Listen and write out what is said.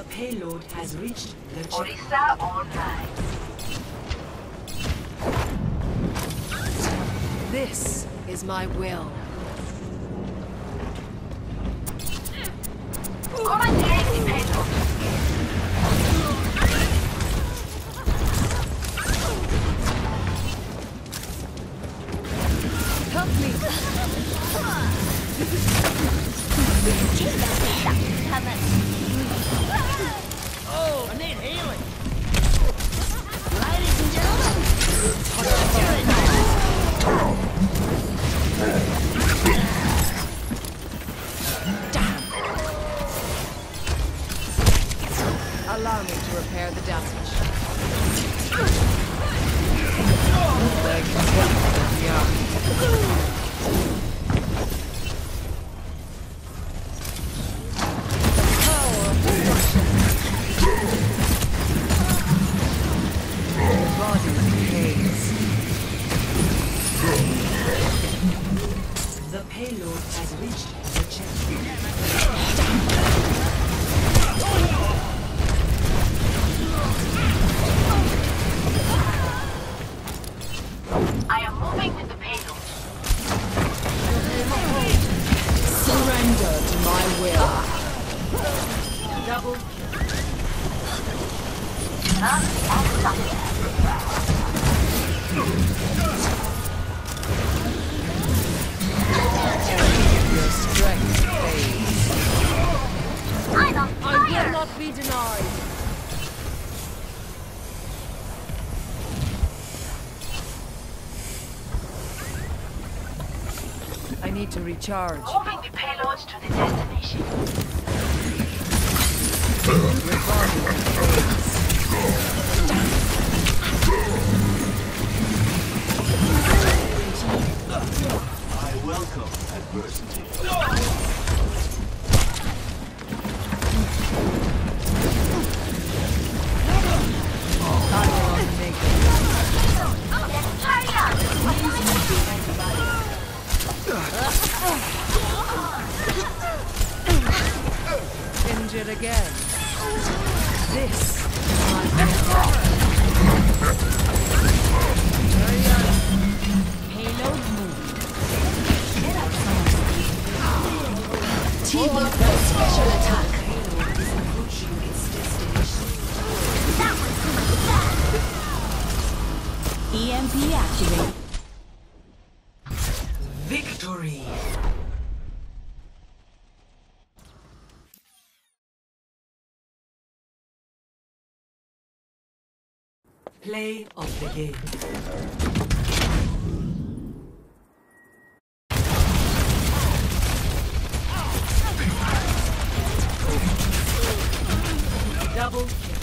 payload has reached the chip. Orisa online. This is my will. Commandeering the payload. Help me! Oh. Ladies and gentlemen, Allow me to repair the damage. Payload has reached the. I am moving with the payload. Surrender to my will. Double Your need to recharge. Moving the payload to the destination. Your. I welcome adversity. Injured again. This is my payload moving. Team up for special attack. Payload is approaching its destination. EMP activated. Victory! Play of the game. Double.